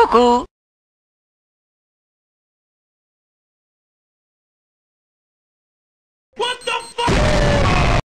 What the fuck?